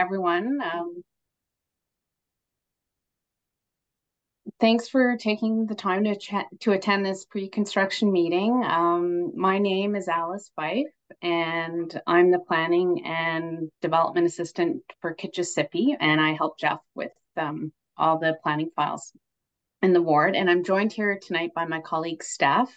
everyone. Um, thanks for taking the time to to attend this pre-construction meeting. Um, my name is Alice Fyfe, and I'm the planning and development assistant for Kitchissippi, and I help Jeff with um, all the planning files in the ward. And I'm joined here tonight by my colleague Steph,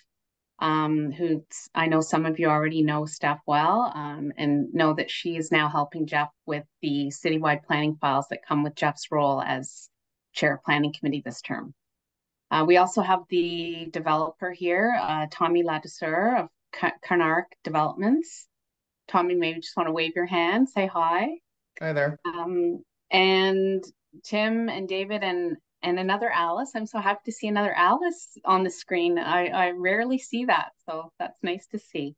um, who I know some of you already know Steph well um, and know that she is now helping Jeff with the citywide planning files that come with Jeff's role as chair of planning committee this term. Uh, we also have the developer here, uh, Tommy Ladouceur of Carnark Developments. Tommy, maybe just want to wave your hand, say hi. Hi there. Um, and Tim and David and and another Alice. I'm so happy to see another Alice on the screen. I, I rarely see that, so that's nice to see.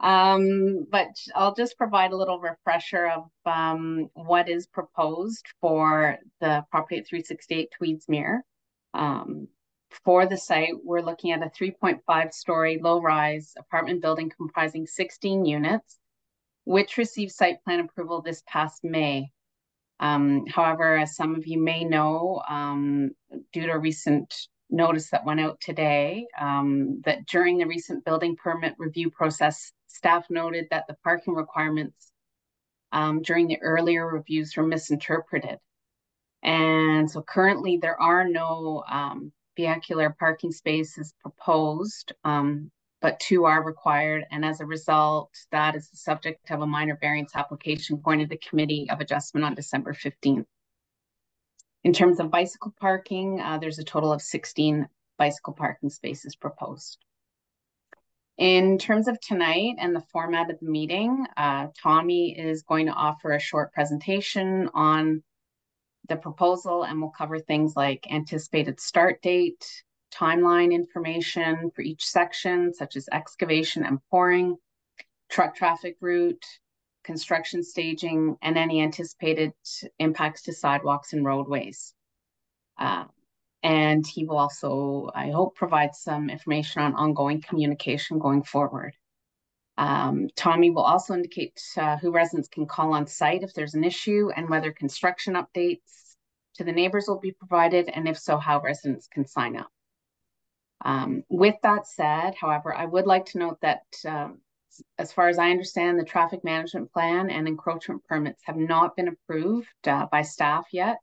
Um, but I'll just provide a little refresher of um, what is proposed for the property at 368 Tweedsmuir. Um, for the site, we're looking at a 3.5 story low rise apartment building comprising 16 units, which received site plan approval this past May. Um, however, as some of you may know, um, due to a recent notice that went out today, um, that during the recent building permit review process, staff noted that the parking requirements um, during the earlier reviews were misinterpreted. And so currently there are no um, vehicular parking spaces proposed um, but two are required. And as a result, that is the subject of a minor variance application going to the Committee of Adjustment on December 15th. In terms of bicycle parking, uh, there's a total of 16 bicycle parking spaces proposed. In terms of tonight and the format of the meeting, uh, Tommy is going to offer a short presentation on the proposal and we'll cover things like anticipated start date, timeline information for each section, such as excavation and pouring, truck traffic route, construction staging, and any anticipated impacts to sidewalks and roadways. Uh, and he will also, I hope, provide some information on ongoing communication going forward. Um, Tommy will also indicate uh, who residents can call on site if there's an issue and whether construction updates to the neighbors will be provided, and if so, how residents can sign up. Um, with that said, however, I would like to note that um, as far as I understand, the traffic management plan and encroachment permits have not been approved uh, by staff yet.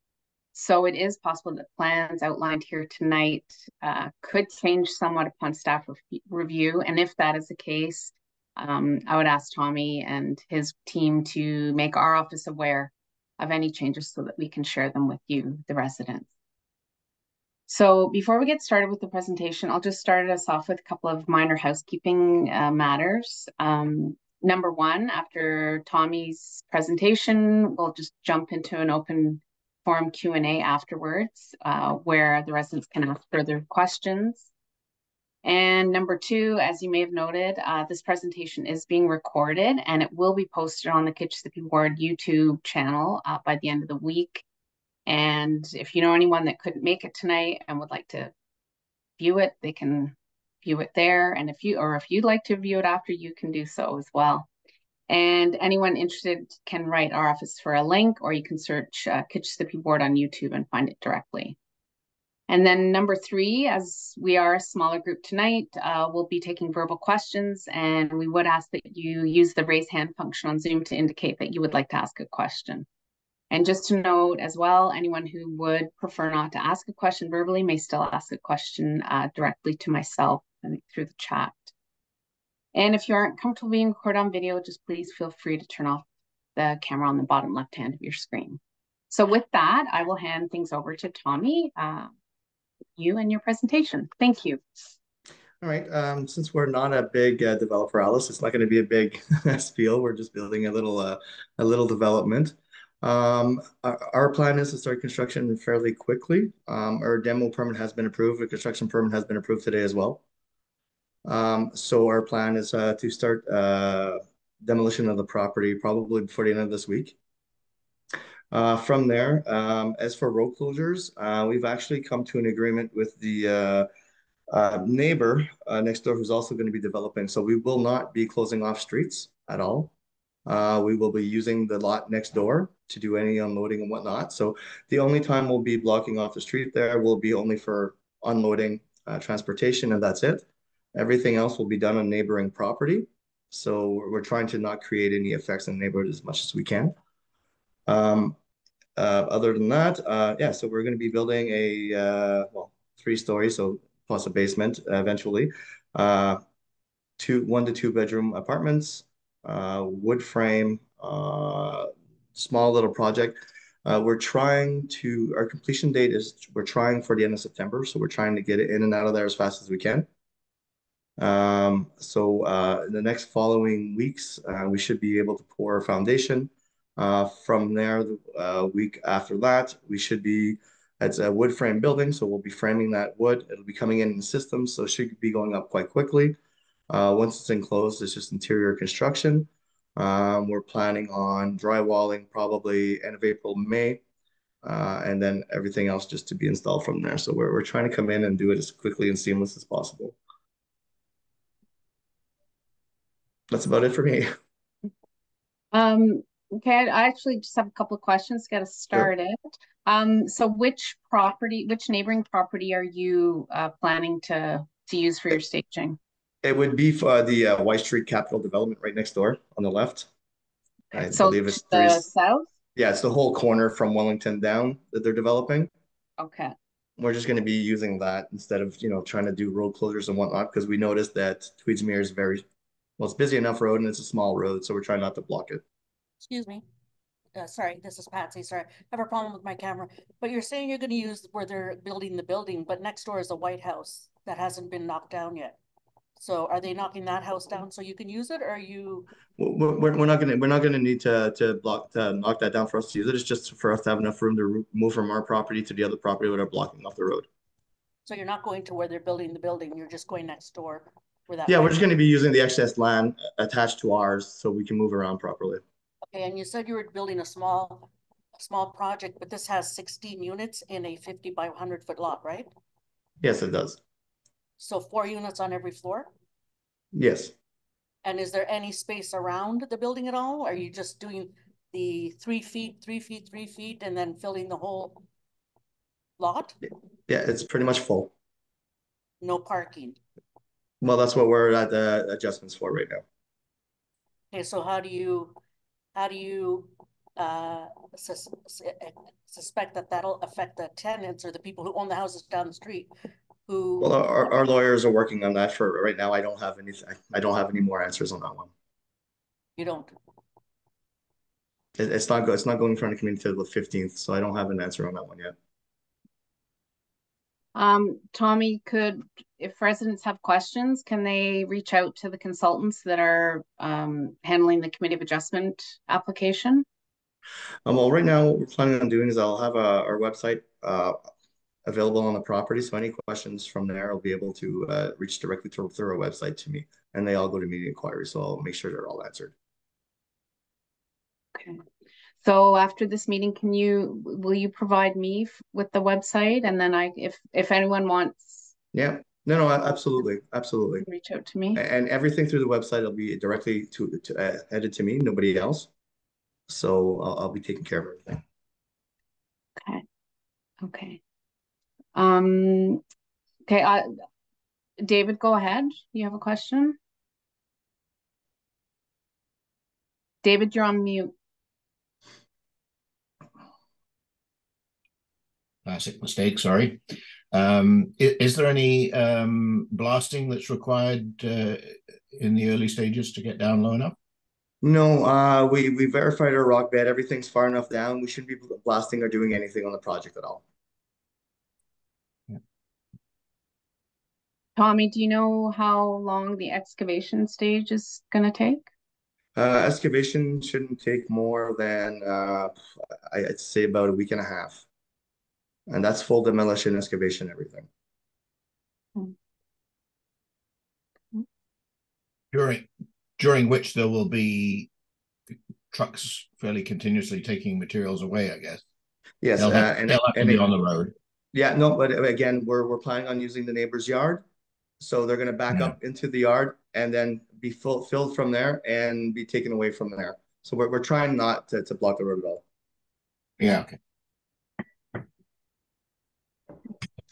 So it is possible that plans outlined here tonight uh, could change somewhat upon staff re review. And if that is the case, um, I would ask Tommy and his team to make our office aware of any changes so that we can share them with you, the residents. So before we get started with the presentation, I'll just start us off with a couple of minor housekeeping uh, matters. Um, number one, after Tommy's presentation, we'll just jump into an open forum Q&A afterwards, uh, where the residents can ask further questions. And number two, as you may have noted, uh, this presentation is being recorded and it will be posted on the Kitchissippi Ward YouTube channel uh, by the end of the week. And if you know anyone that couldn't make it tonight and would like to view it, they can view it there. And if you, or if you'd like to view it after, you can do so as well. And anyone interested can write our office for a link, or you can search uh, Kitchissippi Ward on YouTube and find it directly. And then number three, as we are a smaller group tonight, uh, we'll be taking verbal questions and we would ask that you use the raise hand function on Zoom to indicate that you would like to ask a question. And just to note as well, anyone who would prefer not to ask a question verbally may still ask a question uh, directly to myself through the chat. And if you aren't comfortable being recorded on video, just please feel free to turn off the camera on the bottom left hand of your screen. So with that, I will hand things over to Tommy, uh, you and your presentation. Thank you. All right. Um, since we're not a big uh, developer, Alice, it's not going to be a big spiel. We're just building a little, uh, a little development. Um, our, plan is to start construction fairly quickly. Um, our demo permit has been approved. The construction permit has been approved today as well. Um, so our plan is uh, to start uh, demolition of the property probably before the end of this week. Uh, from there, um, as for road closures, uh, we've actually come to an agreement with the uh, uh, neighbor next door who's also going to be developing. So we will not be closing off streets at all. Uh, we will be using the lot next door to do any unloading and whatnot. So the only time we'll be blocking off the street there will be only for unloading uh, transportation, and that's it. Everything else will be done on neighboring property. So we're, trying to not create any effects in the neighborhood as much as we can. Um, uh, other than that, uh, yeah, so we're going to be building a, uh, well, three stories, so plus a basement eventually. Uh, two, one to two bedroom apartments, wood frame, uh, small little project. Uh, we're trying to, our completion date is, we're trying for the end of September. So we're trying to get it in and out of there as fast as we can. Um, so uh, in the next following weeks, uh, we should be able to pour a foundation. Uh, from there, the uh, week after that, we should be, it's a wood frame building. So we'll be framing that wood. It'll be coming in in the system. So it should be going up quite quickly. Uh, once it's enclosed, it's just interior construction. Um, we're planning on drywalling probably end of April, May, uh, and then everything else just to be installed from there. So we're, we're trying to come in and do it as quickly and seamless as possible. That's about it for me. Um, okay, I actually just have a couple of questions to get us started. Sure. Um, so which property, which neighboring property are you uh, planning to to use for your staging? It would be for the uh, White Street Capital Development right next door on the left. I so believe it's the three, south? Yeah, it's the whole corner from Wellington down that they're developing. Okay. We're just going to be using that instead of, you know, trying to do road closures and whatnot because we noticed that Tweedsmuir is very, well, it's busy enough road and it's a small road, so we're trying not to block it. Excuse me. Uh, sorry, this is Patsy. Sorry, I have a problem with my camera. But you're saying you're going to use where they're building the building, but next door is a White House that hasn't been knocked down yet. So are they knocking that house down so you can use it or are you? We're, we're not gonna, we're not gonna need to, to block, to knock that down for us to use it. It's just for us to have enough room to move from our property to the other property without blocking off the road. So you're not going to where they're building the building, you're just going next door where that. Yeah, we're just gonna be using the excess land attached to ours so we can move around properly. Okay, and you said you were building a small, small project, but this has sixteen units in a fifty by hundred foot lot, right? Yes, it does. So four units on every floor? Yes. And is there any space around the building at all? Are you just doing the three feet, three feet, three feet, and then filling the whole lot? Yeah, it's pretty much full. No parking? Well, that's what we're at the adjustments for right now. Okay, so how do you, how do you uh, sus suspect that that'll affect the tenants or the people who own the houses down the street who Well, our, our lawyers are working on that for right now. I don't have anything. I don't have any more answers on that one. you don't. It, it's not go. It's not going in front of committee until the fifteenth, so I don't have an answer on that one yet. Um, Tommy, could, if residents have questions, can they reach out to the consultants that are um, handling the committee of adjustment application? Um, well, right now, what we're planning on doing is I'll have a, our website uh, available on the property. So any questions from there, I'll be able to uh, reach directly to, through our website to me. And they all go to media inquiry. So I'll make sure they're all answered. Okay. So after this meeting, can you, will you provide me with the website? And then I, if, if anyone wants. Yeah, no, no, absolutely. Absolutely. Reach out to me. And everything through the website will be directly to, to uh, headed to me, nobody else. So I'll, I'll be taking care of everything. Okay. Okay. Um, okay, uh, David, go ahead. You have a question? David, you're on mute. Classic mistake, sorry. Um, is, is, there any um, blasting that's required uh, in the early stages to get down low enough? No, uh, we, we verified our rock bed. Everything's far enough down. We shouldn't be blasting or doing anything on the project at all. Tommy, do you know how long the excavation stage is going to take? Uh, excavation shouldn't take more than, uh, I'd say about a week and a half. And that's full demolition, excavation, everything. Hmm. During, during which there will be trucks fairly continuously taking materials away, I guess. Yes, they'll have, uh, and, they'll have to be it, on the road. Yeah, no, but again, we're we're planning on using the neighbor's yard, so they're going to back yeah. up into the yard and then be full, filled from there and be taken away from there. So we're, we're trying not to, to block the road at all. Yeah, okay.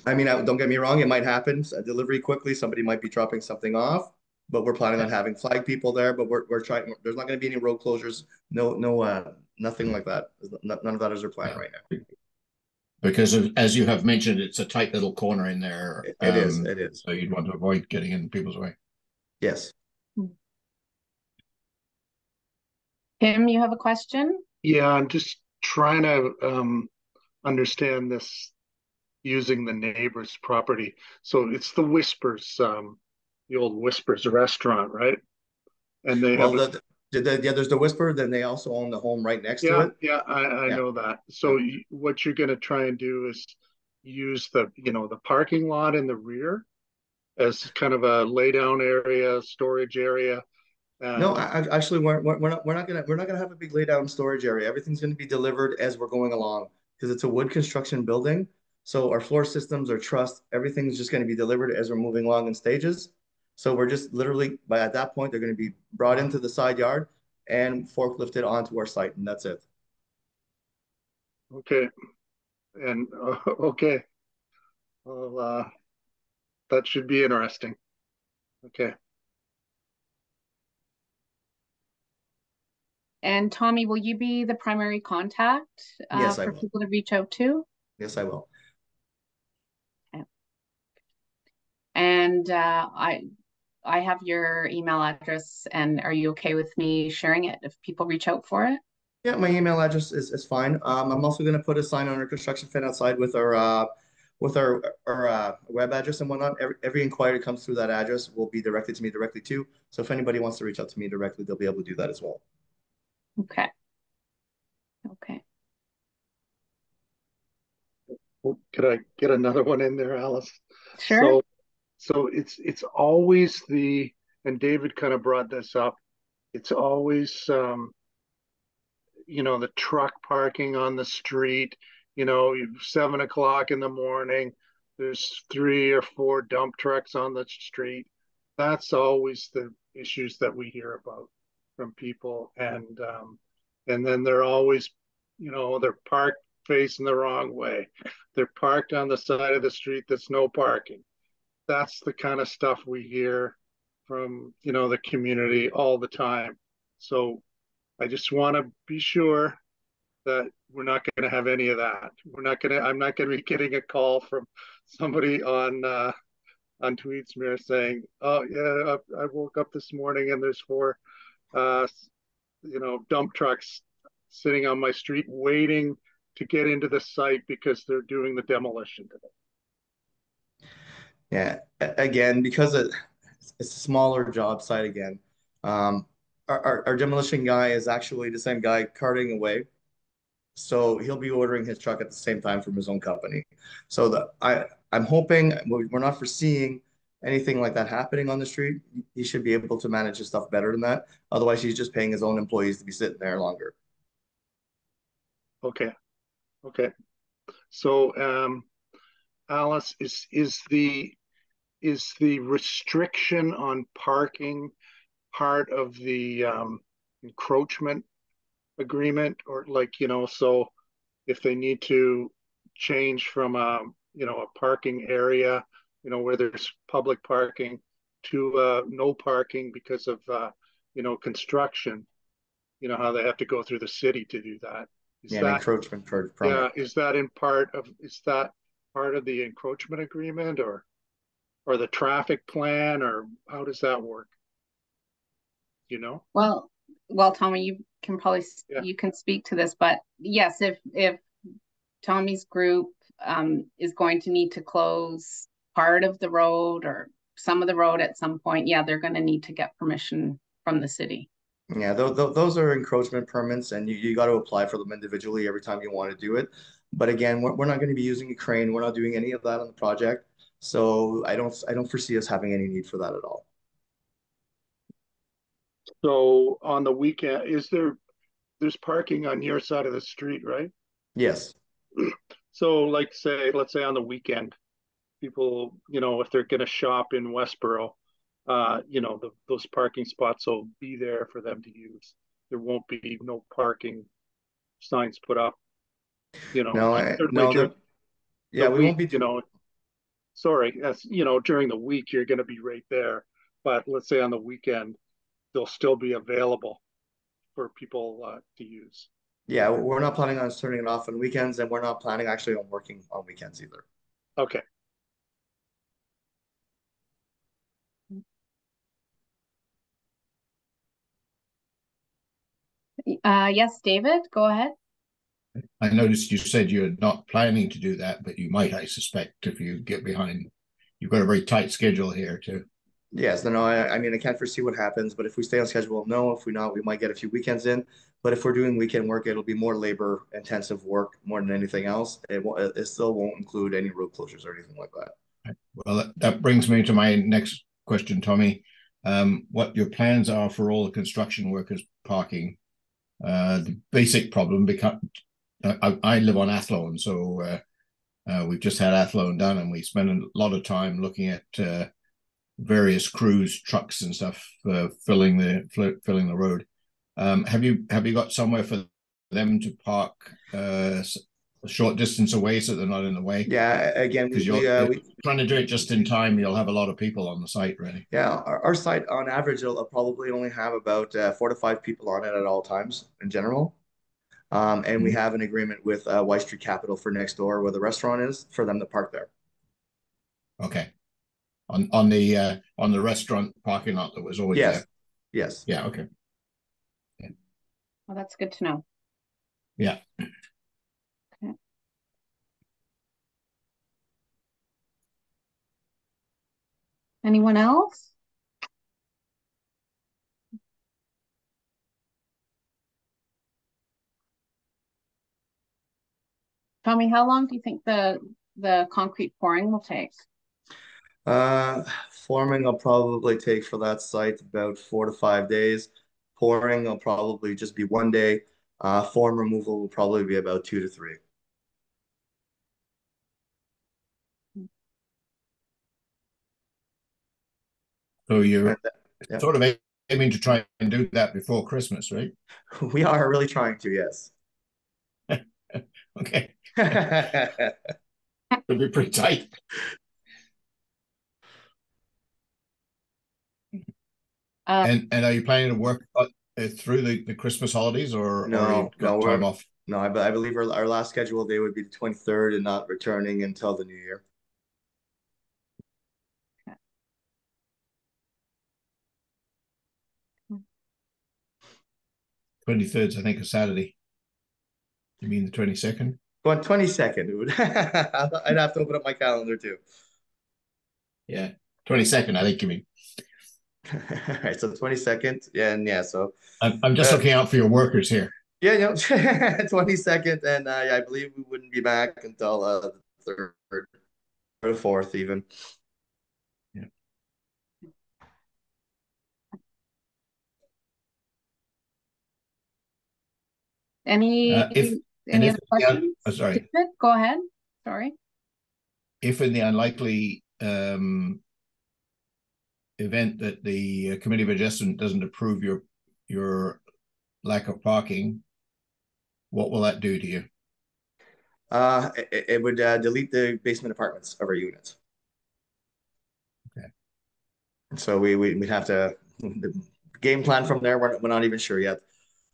I mean, I- don't get me wrong, it might happen, a delivery quickly, somebody might be dropping something off. But we're planning on having flag people there, but we're, we're trying, there's not gonna be any road closures, no, no, uh, nothing like that. None, none of that is our plan right now. Because as you have mentioned, it's a tight little corner in there. It- It is, um, it is, So you'd want to avoid getting in people's way. yes. Tim, you have a question? Yeah, I'm just trying to um understand this using the neighbor's property. So it's the Whispers, um, the old Whispers restaurant, right? And they Well, have, a- the, the- yeah, there's the Whisper, then they also own the home right next to it. yeah, I I Yeah. know that. So you, what you're gonna try and do is use the, you know, the parking lot in the rear as kind of a lay down area, storage area. No, I, actually, we're, we're, we're not, we're not gonna, we're not gonna have a big laydown storage area. Everything's gonna be delivered as we're going along. Because it's a wood construction building, so our floor systems, our truss, everything's just gonna be delivered as we're moving along in stages. So we're just literally, by at that point, they're gonna be brought into the side yard and forklifted onto our site, and that's it. Okay. And, uh, okay. Well, uh, that should be interesting. Okay. And Tommy, will you be the primary contact uh, Yes, for will. people to reach out to? Yes, I will. And uh, I, I have your email address. And are you okay with me sharing it if people reach out for it? Yeah, my email address is, is fine. Um, I'm also gonna put a sign on our construction fan outside with our, uh, with our, our, uh, web address and whatnot. Every, every inquiry comes through that address will be directed to me directly too. So if anybody wants to reach out to me directly, they'll be able to do that as well. Okay. Okay. Well, Could I get another one in there, Alice? Sure. So, so it's, it's always the, and David kind of brought this up. It's always, um, you know, the truck parking on the street, you know, seven o'clock in the morning, there's three or four dump trucks on the street. That's always the issues that we hear about from people and, um, and then they're always, you know, they're parked facing the wrong way. They're parked on the side of the street that's no parking. That's the kind of stuff we hear from, you know, the community all the time. So I just want to be sure that we're not going to have any of that. We're not going to, I'm not going to be getting a call from somebody on, uh, on Tweedsmuir saying, oh yeah, I, I woke up this morning and there's four, uh, you know, dump trucks sitting on my street waiting to get into the site because they're doing the demolition today. Yeah, again, because it, it's a smaller job site again. Um, our, our, our demolition guy is actually the same guy carting away. So he'll be ordering his truck at the same time from his own company. So the, I, I'm hoping, we- we're not foreseeing anything like that happening on the street. He should be able to manage his stuff better than that. Otherwise, he's just paying his own employees to be sitting there longer. Okay, okay. So, um, Alice, is, is the, is the restriction on parking part of the, um, encroachment agreement or like, you know, so if they need to change from, a you know, a parking area, you know, where there's public parking to, uh, no parking because of, uh, you know, construction, you know, how they have to go through the city to do that. Is Yeah, that, encroachment per yeah, is that in part of, is that part of the encroachment agreement or, or the traffic plan, or how does that work? You know? Well, well, Tommy, you can probably, Yeah. you can speak to this, but yes, if, if Tommy's group um, is going to need to close part of the road or some of the road at some point, yeah, they're gonna need to get permission from the city. Yeah, those, those are encroachment permits and you, you got to apply for them individually every time you want to do it. But again, we're, we're not going to be using a crane. We're not doing any of that on the project. So I don't, I don't foresee us having any need for that at all. So on the weekend, is there, there's parking on your side of the street, right? Yes. So like say, let's say on the weekend, people, you know, if they're gonna shop in Westboro, uh, you know, the, those parking spots will be there for them to use. there won't be no parking signs put up. You know, No, I, no, yeah, we won't be, You know, sorry, as you know, during the week you're going to be right there, but let's say on the weekend they'll still be available for people uh, to use. yeah, we're not planning on turning it off on weekends and we're not planning actually on working on weekends either. Okay. Uh, yes, David, go ahead. I noticed you said you're not planning to do that, but you might, I suspect, if you get behind. You've got a very tight schedule here too. Yes, no, no, I, I mean, I can't foresee what happens, but if we stay on schedule, no. If we not, we might get a few weekends in. But if we're doing weekend work, it'll be more labor intensive work more than anything else. It it still won't include any road closures or anything like that. Well, that, brings me to my next question, Tommy. Um, what your plans are for all the construction workers parking? Uh, the basic problem because I, I live on Athlone, so uh, uh, we've just had Athlone done, and we spend a lot of time looking at uh, various crews, trucks, and stuff uh, filling the filling the road. Um, have you have you got somewhere for them to park uh, a short distance away so they're not in the way? Yeah, again, because you're uh, if we, you're trying to do it just in time. You'll have a lot of people on the site, really. yeah, our, our site on average will probably only have about uh, four to five people on it at all times in general. Um, and we Mhm. have an agreement with uh, White Street Capital for next door where the restaurant is for them to park there. Okay. On on the uh, on the restaurant parking lot that was always Yes, there. yes. Yeah. Okay. Well, that's good to know. Yeah. Okay. Anyone else? Tommy, how long do you think the the concrete pouring will take? Uh, forming will probably take for that site about four to five days. Pouring will probably just be one day. Uh, form removal will probably be about two to three. So you're yeah. sort of aiming to try and do that before Christmas, right? We are really trying to, yes. Okay. It'll be pretty tight. Uh, And and are you planning to work uh, through the, the Christmas holidays or, or No, you got no, time off? No, I, I believe our, our last scheduled day would be the 23rd and not returning until the new year. Twenty third, I think, is Saturday. You mean the twenty second? But 22nd, it would. I'd have to open up my calendar too. Yeah, twenty second. I think you mean. All right, so 22nd, yeah, and yeah, so I'm I'm just Uh, looking out for your workers here. yeah, you know, 22nd, and uh, yeah, I believe we wouldn't be back until uh, the third or the fourth, even. any Uh, if- and any other yeah, questions? oh, sorry. Go ahead. Sorry. if in the unlikely um, event that the uh, committee of adjustment doesn't approve your your lack of parking, what will that do to you? Uh, it, it would uh, delete the basement apartments of our units. Okay. So we, we, we'd have to, the game plan from there, we're, we're not even sure yet.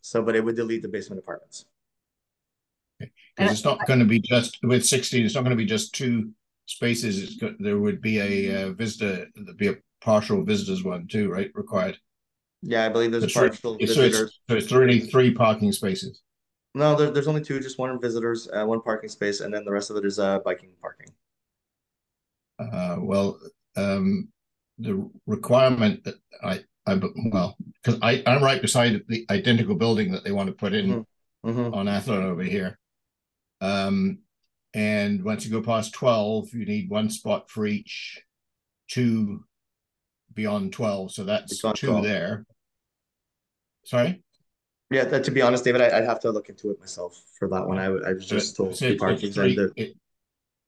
So, but it would delete the basement apartments. Because it's not going to be just with sixteen. It's not going to be just two spaces. It's go, there would be a uh, visitor. There'd be a partial visitors one too, right? Required. Yeah, I believe there's a That's right. partial So it's, so it's really three parking spaces. No, there, there's only two, just one visitors, uh, one parking space, and then the rest of it is uh, biking parking. Uh, well, um, the requirement that I, I well, because I, I'm right beside the identical building that they want to put in Mhm. on Athlone over here. Um, and once you go past 12, you need one spot for each two beyond 12. So that's two 12. there. Sorry? Yeah, that, to be honest, David, I, I'd have to look into it myself for that one. I, would- I was So just told it's- two it's parkings three- it,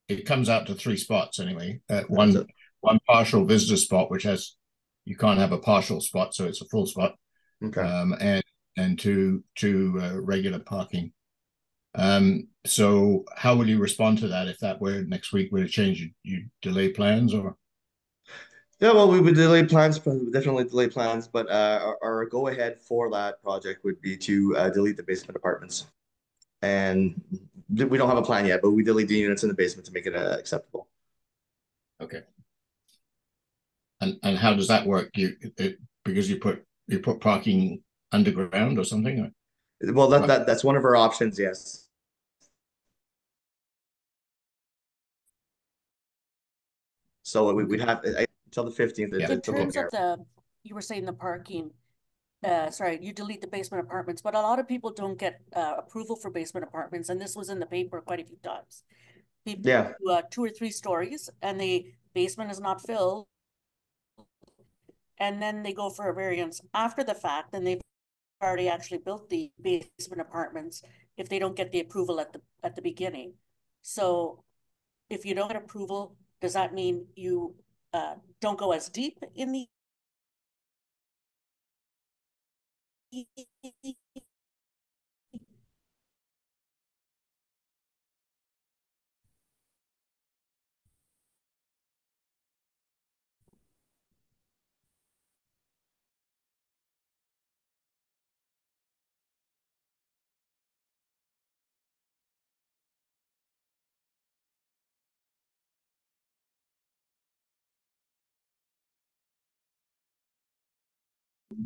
it comes out to three spots anyway. Uh, one one partial visitor spot, which has you can't have a partial spot, so it's a full spot. okay. Um, and and two two uh, regular parking. Um, so how will you respond to that if that were next week were to change? You, you delay plans or? Yeah, well, we would delay plans, definitely delay plans, but uh, our, our go ahead for that project would be to uh, delete the basement apartments. And we don't have a plan yet, but we delete the units in the basement to make it uh, acceptable. Okay. And and how does that work? You it, because you put you put parking underground or something? Well, that, that that's one of our options. Yes. So we, would have until the fifteenth. Yeah. In terms of the, you were saying the parking. Uh, sorry, you delete the basement apartments, but a lot of people don't get uh, approval for basement apartments, and this was in the paper quite a few times. People yeah. do, uh, two or three stories, and the basement is not filled, and then they go for a variance after the fact, and they've already actually built the basement apartments if they don't get the approval at the at the beginning. So if you don't get approval, does that mean you uh, don't go as deep in the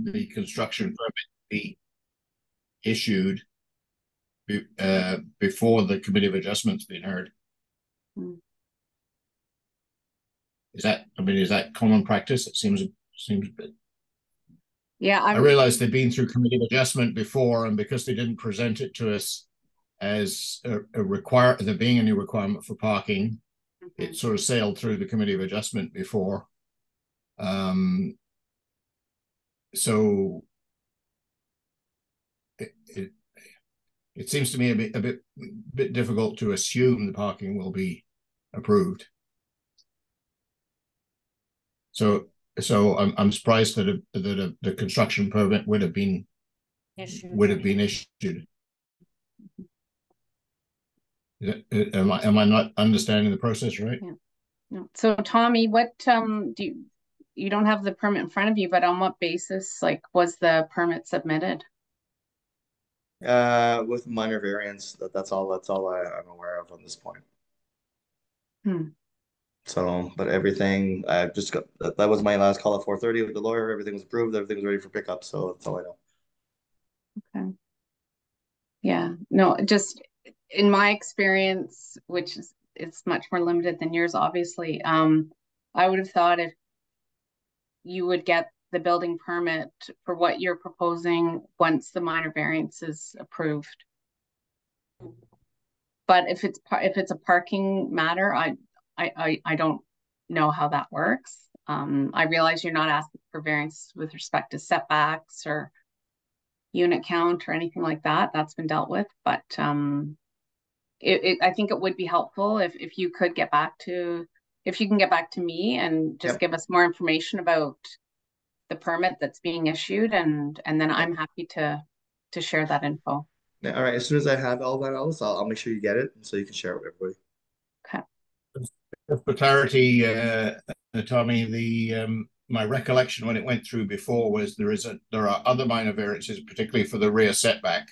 the construction permit be issued be, uh, before the committee of adjustments been heard. Hmm. Is that I mean is that common practice? It seems seems a bit. Yeah, I'm... i realize they've been through committee of adjustment before, and because they didn't present it to us as a, a require there being any requirement for parking, mm-hmm. it sort of sailed through the committee of adjustment before. Um, so it, it, it seems to me a bit a bit bit difficult to assume the parking will be approved. So so I'm I'm surprised that a, that a, the construction permit would have been issued. would have been issued. Am I am I not understanding the process right? Yeah. No. So Tommy, what um do you you don't have the permit in front of you, but on what basis, like, was the permit submitted? Uh, with minor variance, that, that's all, that's all I, I'm aware of on this point. Hmm. So, but everything, I just got, that, that was my last call at four thirty with the lawyer, everything was approved, everything was ready for pickup, so that's all I know. Okay. Yeah, no, just in my experience, which is, it's much more limited than yours, obviously, um, I would have thought if you would get the building permit for what you're proposing once the minor variance is approved. But if it's if it's a parking matter, I I I, I don't know how that works. Um, I realize you're not asking for variance with respect to setbacks or unit count or anything like that. That's been dealt with, but um, it, it, I think it would be helpful if if you could get back to if you can get back to me and just yep. give us more information about the permit that's being issued and and then I'm happy to to share that info. Yeah, all right. As soon as I have all that else, I'll, I'll make sure you get it so you can share it with everybody. Okay. For clarity, uh, Tommy, the um, my recollection when it went through before was there is a there are other minor variances, particularly for the rear setback.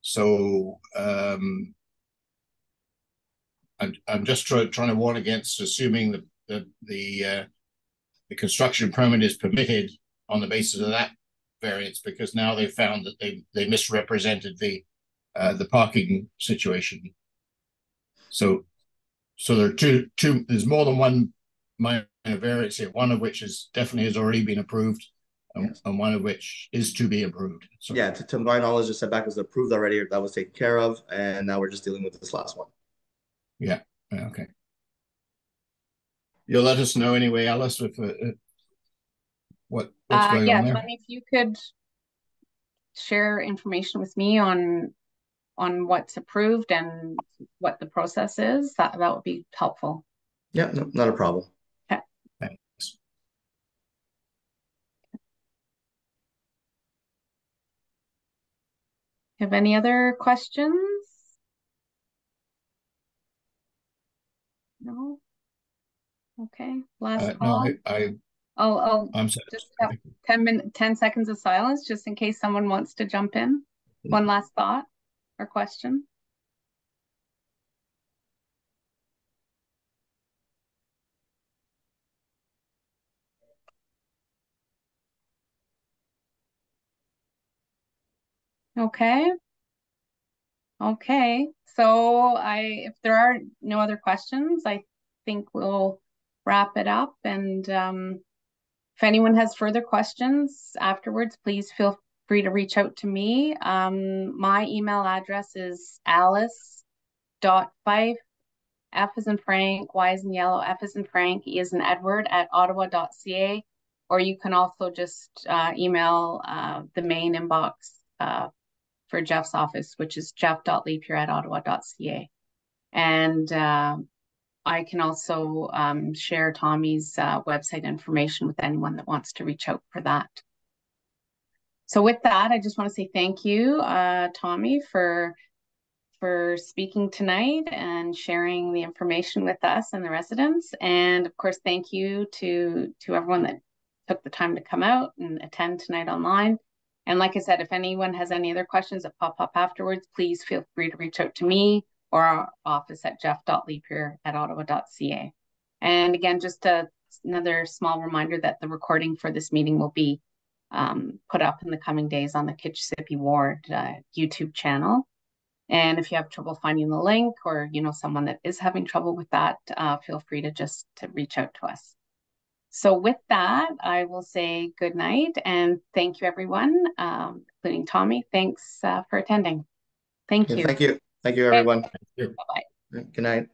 So um, I'm, I'm just try, trying to warn against assuming that the the, uh, the construction permit is permitted on the basis of that variance because now they found that they they misrepresented the uh, the parking situation. So so there are two two there's more than one minor variance here, one of which is definitely has already been approved. And, yes. and one of which is to be approved. So yeah, to, to my knowledge, the setback was approved already. That was taken care of, and now we're just dealing with this last one. Yeah. Okay. You'll let us know anyway, Alice, if uh, uh what what's uh, going yeah, on there. Yeah, if you could share information with me on on what's approved and what the process is, that that would be helpful. Yeah, no, not a problem. Okay. Thanks. Have any other questions? No? Okay, last Uh, no, call. I, I, Oh, oh, I'm sorry. just have 10 min, 10 seconds of silence, just in case someone wants to jump in. One last thought or question? Okay. Okay, so I, if there are no other questions, I think we'll wrap it up. And um, if anyone has further questions afterwards, please feel free to reach out to me. Um, my email address is alice dot fyfe F is in Frank, Y is in yellow, F is in Frank, E is in Edward at ottawa.ca. Or you can also just uh, email uh, the main inbox uh, for Jeff's office, which is jeff.leiper at ottawa.ca. And uh, I can also um, share Tommy's uh, website information with anyone that wants to reach out for that. So with that, I just want to say thank you, uh, Tommy, for for speaking tonight and sharing the information with us and the residents. And of course, thank you to to everyone that took the time to come out and attend tonight online. And like I said, if anyone has any other questions that pop up afterwards, please feel free to reach out to me or our office at jeff.leiper at ottawa.ca. And again, just a, another small reminder that the recording for this meeting will be um, put up in the coming days on the Kitchissippi Ward uh, YouTube channel. And if you have trouble finding the link or you know someone that is having trouble with that, uh, feel free to just to reach out to us. So with that, I will say good night and thank you everyone, um, including Tommy. Thanks uh, for attending. Thank you. Thank you. Thank you, everyone. Thank you. Bye-bye. Good night.